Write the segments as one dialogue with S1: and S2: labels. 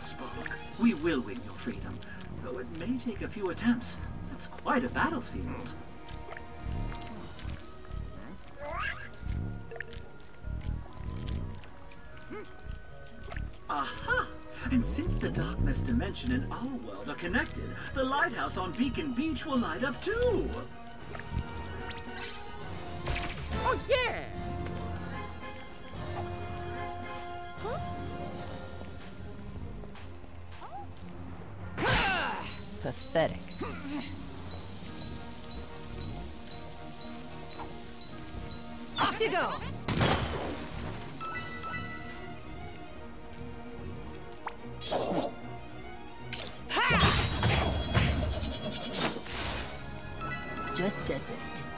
S1: Spark. We will win your freedom, though it may take a few attempts. It's quite a battlefield. Hmm. Aha! And since the Darkness Dimension and our world are connected, the lighthouse on Beacon Beach will light up too!
S2: Oh, yeah!
S3: Pathetic.
S4: Off you go!
S3: Just a bit.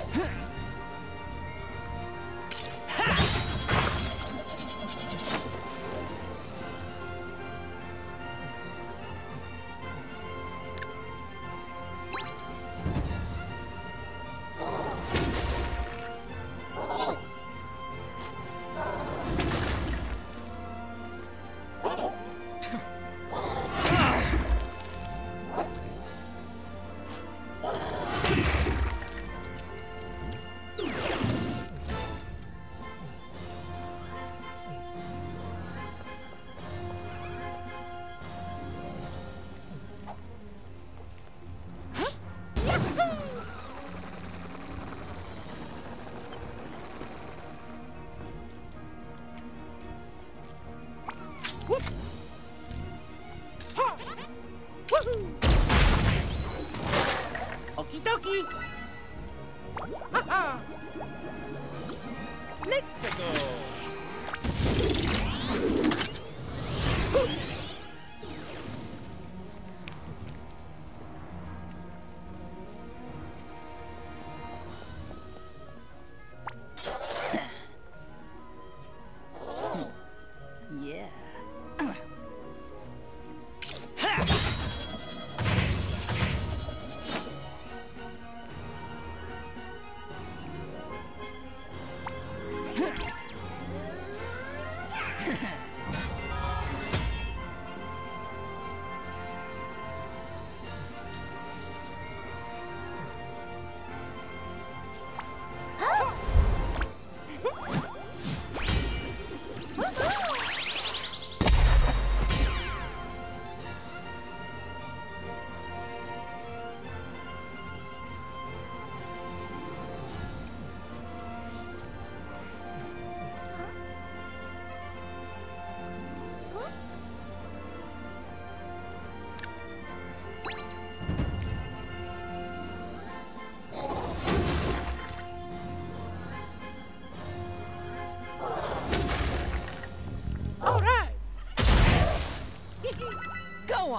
S4: Huh.
S3: Okie dokie. Ha ha. Let's go.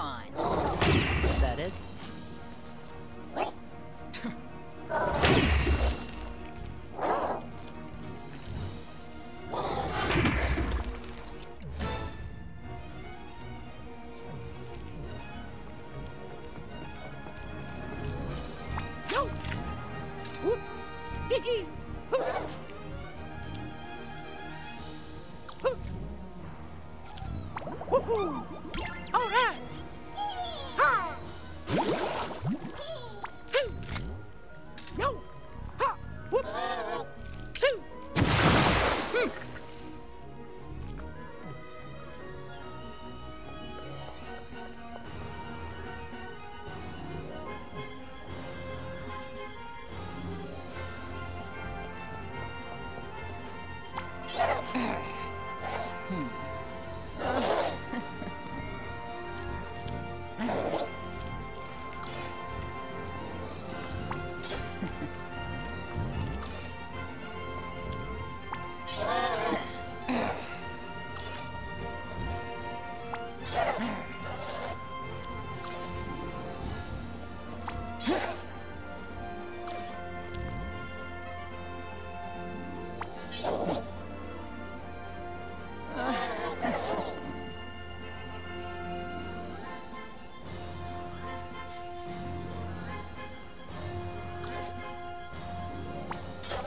S5: Is that it?
S3: Whoop. Hee-hee. Whoop.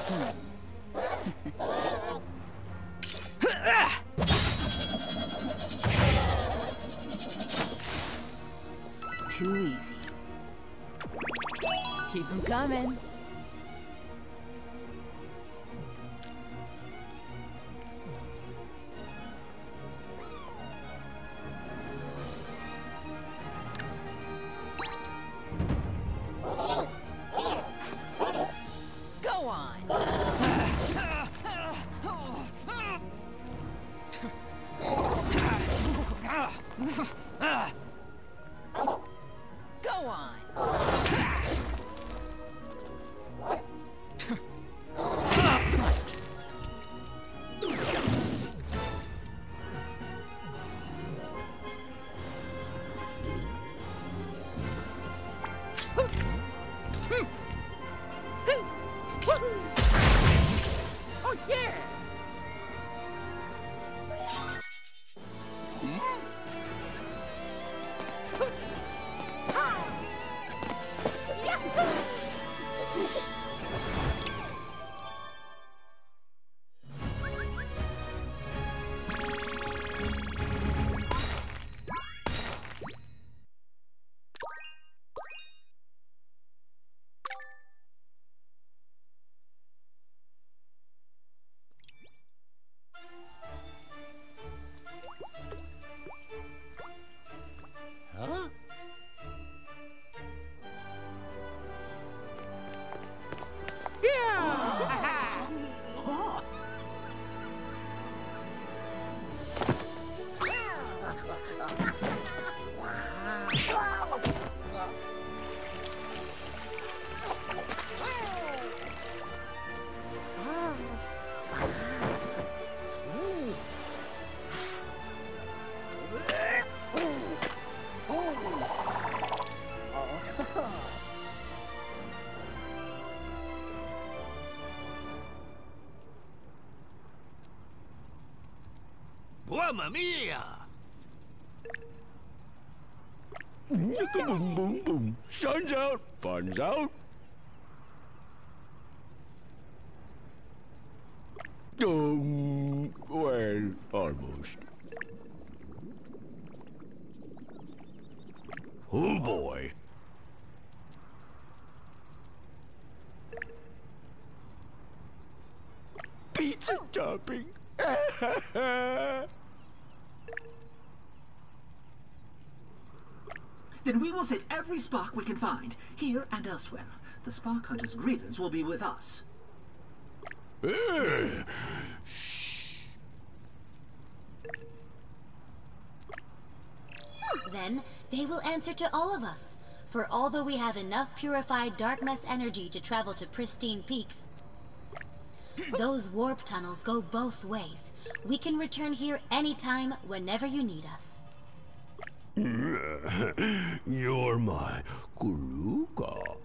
S5: Too
S6: Mamma mia!
S7: boom, boom, boom. Sun's out, fun's out. Um, well, almost. Oh boy. Pizza topping.
S1: Then we will save every spark we can find, here and elsewhere. The Spark Hunter's grievance will be with us.
S4: Then they will answer to all of us. For although we have enough purified Darkmess energy to travel to pristine peaks, those warp tunnels go both ways. We can return here anytime, whenever you need us.
S7: You're my Kuruka.